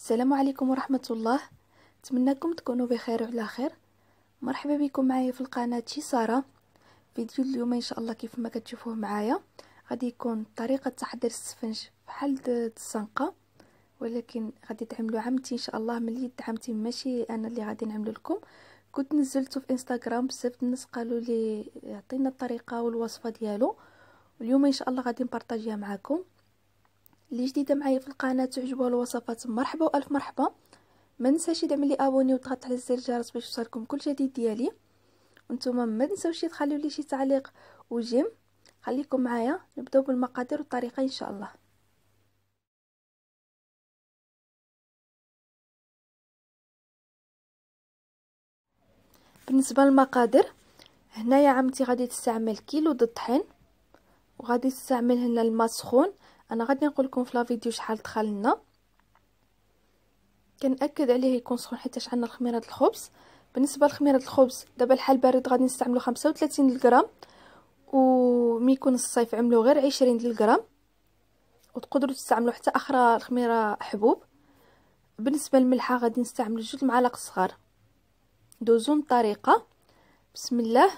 السلام عليكم ورحمة الله. نتمنىكم تكونوا بخير وعلى خير. مرحبا بكم معايا في القناة شي سارة فيديو اليوم إن شاء الله كيف ما كتشوفوه معايا. غادي يكون طريقة تحضير السفنج بحال الزنقة ولكن غادي تعملوا عمتي إن شاء الله. من اليد عمتي ماشي أنا اللي غادي نعملو لكم. كنت نزلته في إنستغرام بزاف الناس قالوا لي عطينا الطريقة والوصفة ديالو. اليوم إن شاء الله غادي نبارطاجيها معكم اللي جديدة معايا في القناة تعجبوا الوصفات. مرحبا وألف مرحبا. ما ننساش تعمل لي أبوني وتضغط على زر الجرس باش يوصلكم كل جديد ديالي. وأنتم ما تنساوش تخليو لي شي تعليق وجيم. خليكم معايا. نبداو بالمقادير والطريقة إن شاء الله. بالنسبة للمقادير هنايا عمتي غادي تستعمل كيلو د الطحين وغادي تستعمل هنا الماء سخون أنا غادي نقول لكم في لا فيديو شحال دخلنا كنأكد عليه يكون سخون حيت عندنا خميره الخبز. بالنسبة لخميره الخبز دابا الحال بارد غادي نستعملو 35 غرام ومي يكون الصيف عملو غير 20 غرام وتقدروا تستعملوا حتى أخرى الخميرة حبوب. بالنسبة للملحة غادي نستعملو جوج معالق صغار. دوزو الطريقة بسم الله.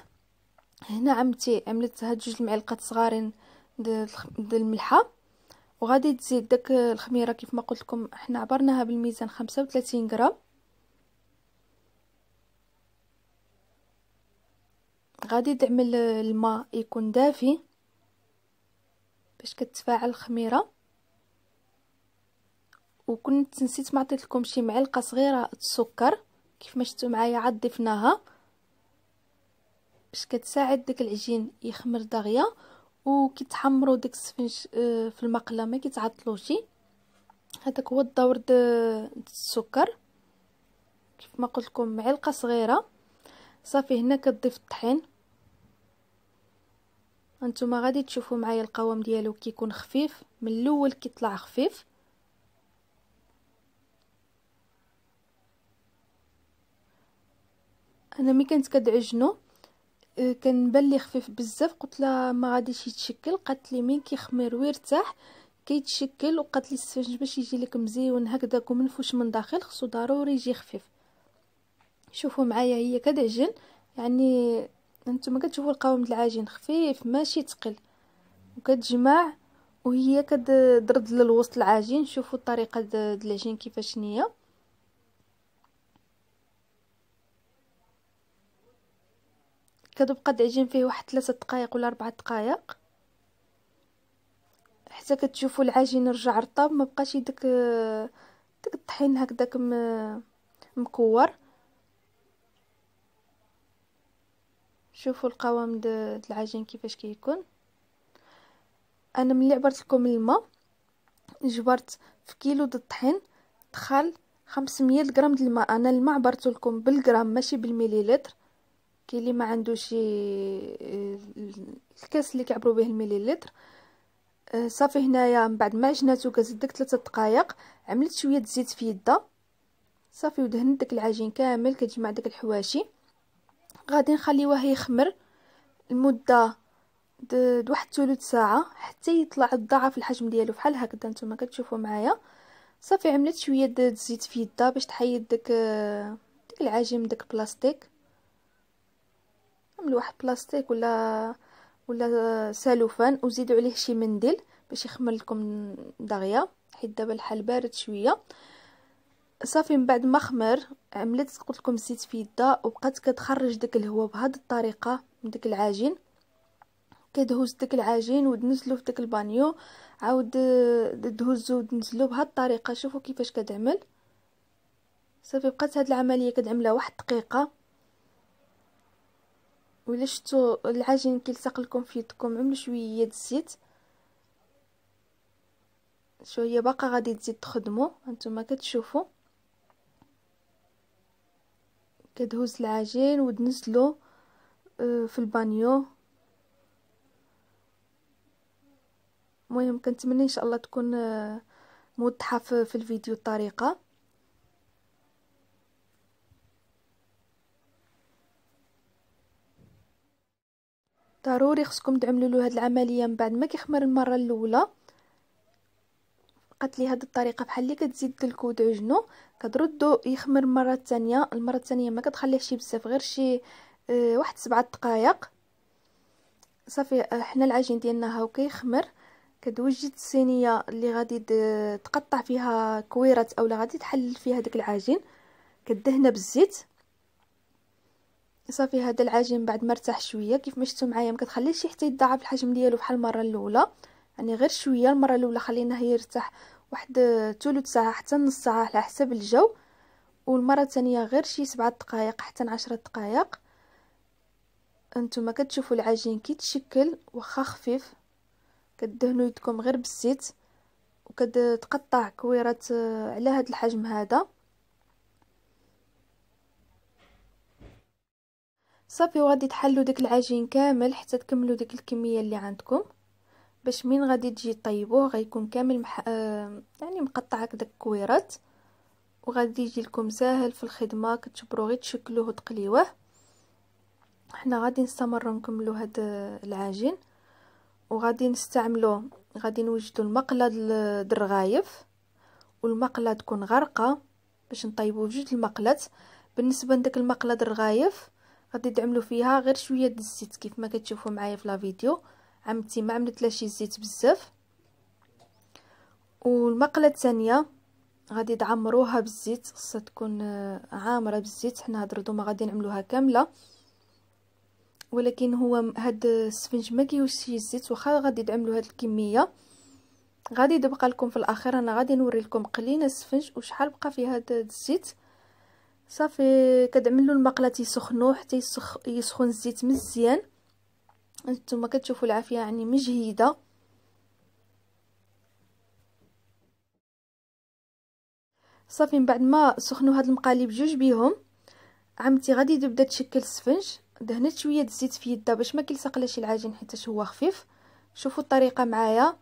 هنا عمتي عملت هاد جوج المعلقات صغارين د الملحة. وغادي تزيد داك الخميرة كيف ما قلت لكم حنا عبرناها بالميزان 35 غرام. غادي تعمل الماء يكون دافي باش كتفاعل الخميرة. وكنت نسيت ما عطيت لكم شي معلقة صغيرة السكر كيف ما شفتوا معايا عاد ضفناها باش كتساعد داك العجين يخمر دغيا وكيتحمروا داك السفنج آه، في المقلة ما كيتعطلوش. هذاك هو الدور د السكر. كيف ما قلت لكم معلقة صغيرة. صافي هنا كتضيف الطحين. انتما غادي تشوفوا معايا القوام ديالو كيكون خفيف. من الأول كيطلع خفيف. أنا ملي كنت كدعجنو كان بان لي خفيف بزاف قلت لها ما غاديش يتشكل قالت لي مين كيخمر ويرتاح كيتشكل وقالت لي السفنج باش يجي لك مزيون هكذاك ومنفوش من داخل خصو ضروري يجي خفيف. شوفوا معايا هي كدعجن يعني أنتم كتشوفوا القوام العجين خفيف ماشي ثقيل وكتجمع وهي كدرد للوسط العجين شوفوا الطريقة ديال العجين كيفاش نية. كتبقى تعجن فيه واحد ثلاثة دقائق ولا أربعة دقائق حتى كتشوفوا العجين رجع رطب ما بقاش داك داك الطحين هكذاك مكور. شوفوا القوام د العجين كيفاش كيكون. أنا ملي عبرت لكم الماء جبرت في كيلو د الطحين دخل 500 غرام د الماء. أنا الماء عبرت لكم بالغرام ماشي بالمليلتر. كاين اللي ما عندوش الكاس اللي كيعبروا به المليلتر. آه، صافي هنايا من بعد ما عجناتو داك 3 دقائق عملت شوية الزيت في يده صافي ودهنت داك العجين كامل كتجمع داك الحواشي غادي نخليوه يخمر المده د واحد ثلث ساعة حتى يطلع الضعف الحجم ديالو. بحال هكذا نتوما كتشوفوا معايا. صافي عملت شوية د الزيت في يده باش تحيد داك داك العجين داك البلاستيك عملوا واحد بلاستيك ولا ولا سالوفان وزيدوا عليه شي منديل باش يخمر لكم دغيا حيت دابا الحال بارد شوية. صافي من بعد ما خمر عملت قلت لكم الزيت في يدا وبقات كتخرج داك الهواء بهذه الطريقة من داك العجين. كدهز داك العجين ودنزلو في داك البانيو عاود دهزو ودنزلو بهذه الطريقة. شوفوا كيفاش كتعمل. صافي بقات هاد العملية كتعملها واحد دقيقة. ولا شفتوا العجين كيلصق لكم في يدكم عملوا شوية الزيت. شوية باقا غادي تزيد تخدموا هانتوما كتشوفوا كدهز العجين ودنزلو آه، في البانيو. المهم كنتمنى إن شاء الله تكون آه، موضحة في الفيديو الطريقة. ضروري خصكم تعملوا له هذه العملية من بعد. ما كيخمر المرة الأولى. قالت لي هذه الطريقة بحال اللي كتزيد الكود عجنو كتردو يخمر مره ثانية المرة الثانية ما كتخليهش بزاف غير شي آه واحد سبعة دقائق صافي حنا العجين ديالنا هاو كيخمر. كتوجد الصينية اللي غادي تقطع فيها كويرات اولا غادي تحلل فيها داك العجين. كدهنها بالزيت. صافي هذا العجين بعد ما ارتاح شوية كيف ما شفتوا معايا ما كتخليش حتى يضاعف الحجم ديالو بحال المرة الأولى. يعني غير شوية المرة الأولى خليناه يرتاح واحد ثلث ساعة حتى نص ساعة على حسب الجو. والمرة الثانية غير شي سبعة دقائق حتى عشرة دقائق انتما كتشوفوا العجين كيتشكل واخا خفيف. كدهنوا يدكم غير بالزيت. وكتقطع كويرات على هذا الحجم هذا. صافي وغادي تحلوا داك العجين كامل حتى تكملوا ديك الكمية اللي عندكم. باش من غادي تجي طيبوه غيكون كامل مح... آه يعني مقطع هكذا كويرات وغادي يجي لكم ساهل في الخدمة كتجبروا غير تشكلوه وتقليوه. حنا غادي نستمروا نكملوا هاد العجين. وغادي نستعملوا غادي نوجدوا المقلة الرغايف والمقلة تكون غرقة باش نطيبوا بجوج المقلات. بالنسبة لداك المقلة الرغايف غادي تعملوا فيها غير شوية د الزيت كيف ما كتشوفوا معايا في لا فيديو. عمتي ما عملت شي الزيت بزاف. والمقلة الثانية غادي تعمروها بالزيت خصها تكون آه، عامرة بالزيت. حنا هاد الردومه غادي نعملوها كاملة. ولكن هو هاد السفنج ما كيوشي الزيت واخا غادي تعملوا هاد الكمية. غادي تبقى لكم في الأخير. أنا غادي نوري لكم قلينا السفنج وشحال بقى فيه هاد الزيت. صافي كتعملوا المقلة تيسخنوا حتى يسخ يسخن الزيت مزيان. أنتم كتشوفوا العافية يعني مجهده صافي من بعد ما سخنوا هاد المقالب جوج بيهم عمتي غادي تبدا تشكل السفنج دهنت شوية الزيت في يدها باش ما كيلصقلاش العجين حيت هو خفيف. شوفوا الطريقة معايا.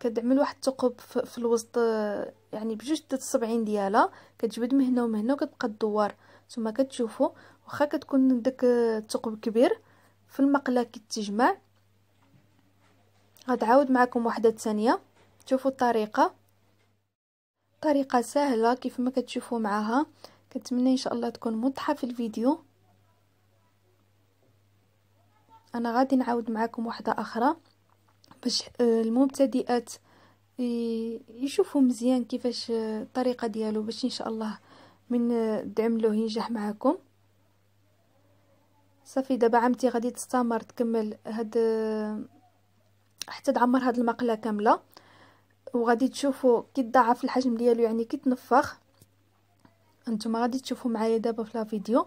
كتعمل واحد الثقب في الوسط يعني بجوج الصبعين ديالها كتجبد من هنا ومن هنا وكتبقى الدوار. ثم كتشوفوا واخا كتكون داك الثقب كبير في المقلة كتجمع غتعاود معكم واحدة ثانية. شوفوا الطريقة. طريقة سهلة كيف ما كتشوفوا معاها. كنتمنى إن شاء الله تكون مضحه في الفيديو. أنا غادي نعاود معكم واحدة أخرى. باش آه، المبتدئات. يشوفوا مزيان كيفاش الطريقة ديالو باش إن شاء الله من آه، تعملوه ينجح معكم صافي دابا عمتي غادي تستمر تكمل هاد حتى تعمر هاد المقلة كاملة. وغادي تشوفوا كي تضاعف الحجم ديالو يعني كي تنفخ. أنتم غادي تشوفوا معايا دابا في لا فيديو.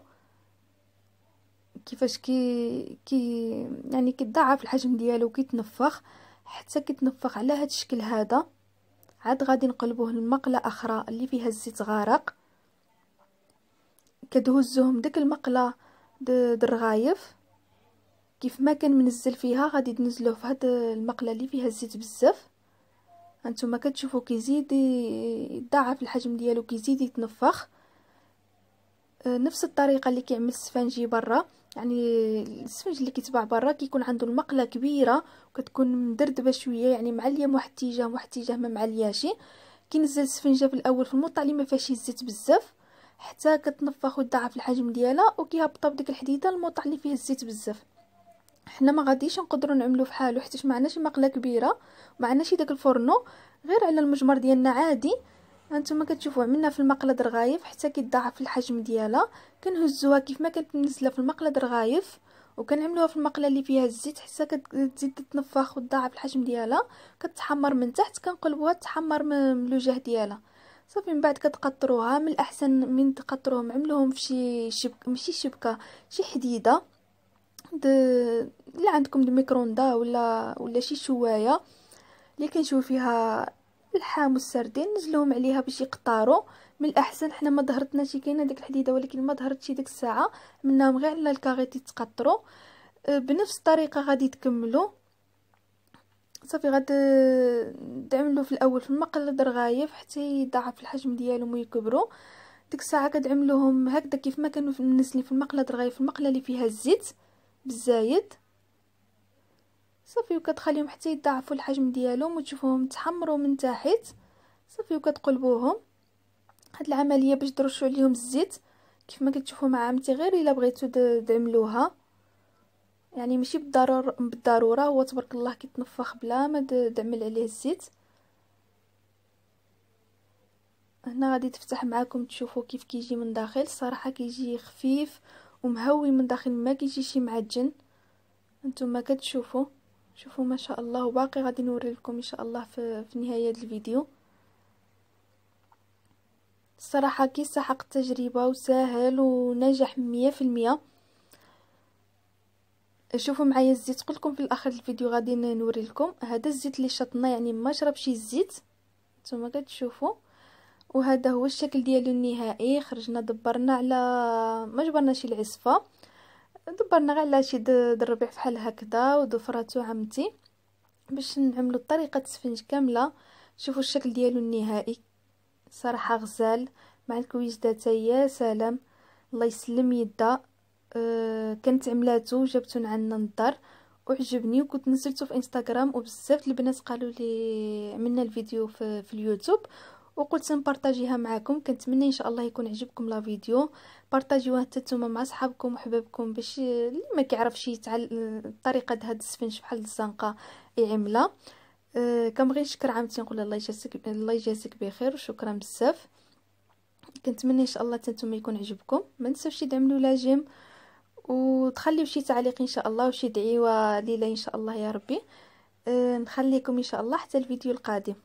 كيفاش كي كي يعني كيتضاعف الحجم ديالو كيتنفخ حتى كيتنفخ على هذا الشكل هذا. عاد غادي نقلبوه لمقلة أخرى اللي فيها الزيت غارق. كدهزوهم ديك المقلة د الرغايف كيف ما كان منزل فيها غادي تنزلوه في هاد المقلة اللي فيها الزيت بزاف. هانتوما كتشوفوا كيزيد يضاعف الحجم ديالو كيزيد يتنفخ. نفس الطريقة اللي كيعمل السفنجي برا. يعني السفنج اللي كيتباع برا كيكون عنده المقلة كبيرة وكتكون مدردبه شوية يعني معلية واحد اتجاه واحد اتجاه ما معلياشي كينزل السفنجة في الأول في الموطع اللي ما فيهاش الزيت بزاف حتى كتنفخ وتضاعف الحجم ديالها وكيهبطها بديك الحديدة الموطع اللي فيه الزيت بزاف. حنا ما غاديش نقدروا نعملو فحالو حيت ما عندناش مقلة كبيرة ما عندناش داك الفرنو غير على المجمر ديالنا عادي. هانتوما كتشوفوا عملنا في المقلة درغايف حتى كيتضاعف الحجم ديالها. كنهزوها كيف ما كانت منزلة في المقلة درغايف وكنعملوها في المقلة اللي فيها الزيت حتى كتزيد تتنفخ وتضاعف الحجم ديالها. كتحمر من تحت كنقلبوها تحمر من الوجه ديالها. صافي من بعد كتقطروها. من الأحسن من تقطروهم عملوهم في شي شبكه ماشي شبكة شي حديدة. د عندكم الميكروندا ولا ولا شي شواية. اللي كنشوف فيها اللحام والسردين نزلوهم عليها باش يقطاروا. من الأحسن حنا ما ظهرتناش كاينة ديك الحديدة ولكن ما ظهرتش ديك الساعة. منهم غير على الكاغيتي تقطروا أه، بنفس الطريقة غادي تكملوا. صافي غاد تعملوا في الأول في المقله رغايف حتى يضاعف الحجم ديالهم ويكبروا. ديك الساعة كتعملوهم هكذا كيف ما كانوا منزلين في المقله رغايف المقلة اللي فيها الزيت بالزايد صافي وكتخليهم حتى يضاعفوا الحجم ديالهم وتشوفوهم تحمروا من تحت. صافي وكتقلبوهم. هاد العملية باش ترشوا عليهم الزيت كيف ما كتشوفوا مع عمتي غير إلا بغيتو تعملوها. يعني ماشي بالضرورة بالضرورة هو تبارك الله كيتنفخ بلا ما تعمل عليه الزيت. هنا غادي تفتح معاكم تشوفوا كيف كيجي من داخل. الصراحه كيجي خفيف ومهوي من داخل ما كيجي شي معجن. أنتم كتشوفوا. شوفوا ما شاء الله وباقي غادي نوري لكم إن شاء الله في, في نهاية الفيديو. الصراحة كيستحق التجربة وسهل ونجح مية في المية. شوفوا معايا الزيت قلت لكم في الآخر الفيديو غادي نوري لكم. هذا الزيت اللي شطنا يعني ما شربش الزيت. نتوما كتشوفوا. وهذا هو الشكل ديالو النهائي. خرجنا دبرنا على ما جبرناش العصفه دبرنا غير على شي الربيع فحال هكذا وضفراتو عمتي باش نعملوا طريقة السفنج كاملة. شوفوا الشكل ديالو النهائي. صراحة غزال مع الكويجدات يا سلام. الله يسلم يدا. أه كانت عملاتو جبتو عندنا الدار وعجبني وكنت نزلته في انستغرام وبزاف البنات قالوا لي عملنا الفيديو في, في اليوتيوب. وقلت نبارطاجيها معكم كنتمنى إن شاء الله يكون عجبكم لا فيديو. بارطاجيوها حتى نتوما مع صحابكم وحبابكم باش اللي ما كيعرفش يتعلم الطريقة هاد السفنج بحال الزنقة يعملها. أه كنبغي نشكر عمتي نقول الله يجازيك الله يجازيك بخير وشكرا بزاف. كنتمنى إن شاء الله نتوما يكون عجبكم. ما تنساوش تعملوا لاجيم وتخليو شي تعليق إن شاء الله وشي دعيوة ليلى إن شاء الله يا ربي. أه نخليكم إن شاء الله حتى الفيديو القادم.